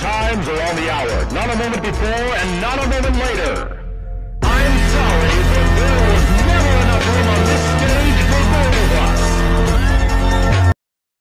times or on the hour. Not a moment before and not a moment.